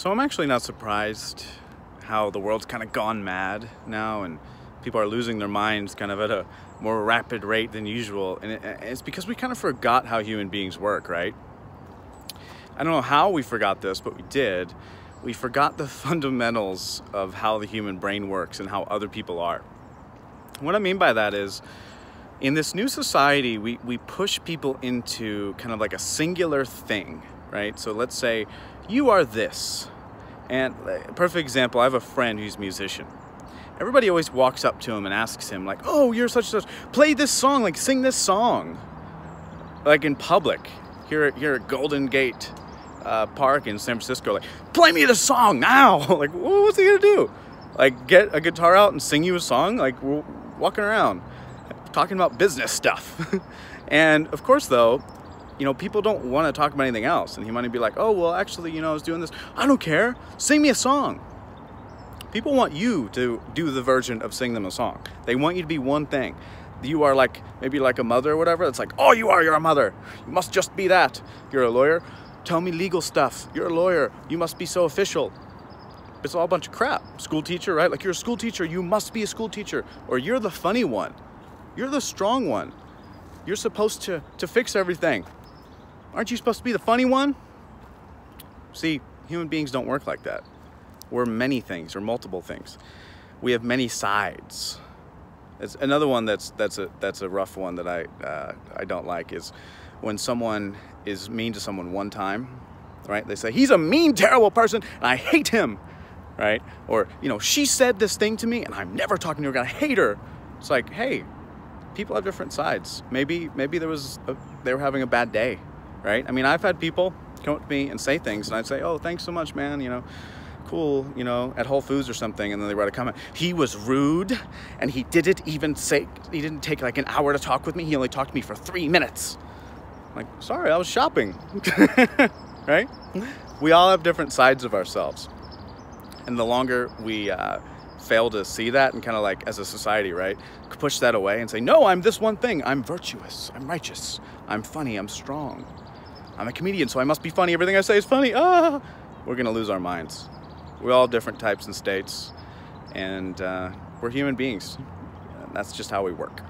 So I'm actually not surprised how the world's kind of gone mad now and people are losing their minds kind of at a more rapid rate than usual. And it's because we kind of forgot how human beings work, right? I don't know how we forgot this, but we did. We forgot the fundamentals of how the human brain works and how other people are. What I mean by that is, in this new society, we, we push people into kind of like a singular thing, right? So let's say you are this. And a perfect example, I have a friend who's a musician. Everybody always walks up to him and asks him like, oh, you're such such, play this song, like sing this song. Like in public, here, here at Golden Gate uh, Park in San Francisco, like, play me the song now. like, what's he gonna do? Like get a guitar out and sing you a song? Like we're walking around talking about business stuff. and of course though, you know, people don't want to talk about anything else. And he might be like, oh, well, actually, you know, I was doing this. I don't care. Sing me a song. People want you to do the version of sing them a song. They want you to be one thing. You are like, maybe like a mother or whatever. It's like, oh, you are, you're a mother. You must just be that. You're a lawyer. Tell me legal stuff. You're a lawyer. You must be so official. It's all a bunch of crap. School teacher, right? Like you're a school teacher. You must be a school teacher. Or you're the funny one. You're the strong one. You're supposed to, to fix everything. Aren't you supposed to be the funny one? See, human beings don't work like that. We're many things or multiple things. We have many sides. It's another one that's that's a that's a rough one that I uh, I don't like is when someone is mean to someone one time, right? They say he's a mean, terrible person, and I hate him, right? Or you know she said this thing to me, and I'm never talking to her. again. I hate her. It's like, hey, people have different sides. Maybe maybe there was a, they were having a bad day right? I mean, I've had people come up to me and say things, and I'd say, "Oh, thanks so much, man," you know, cool, you know, at Whole Foods or something, and then they write a comment. He was rude, and he didn't even say he didn't take like an hour to talk with me. He only talked to me for three minutes. I'm like, sorry, I was shopping, right? We all have different sides of ourselves, and the longer we uh, fail to see that and kind of like as a society, right, push that away and say, no, I'm this one thing. I'm virtuous. I'm righteous. I'm funny. I'm strong. I'm a comedian, so I must be funny. Everything I say is funny. Ah, we're gonna lose our minds. We're all different types and states, and uh, we're human beings. That's just how we work.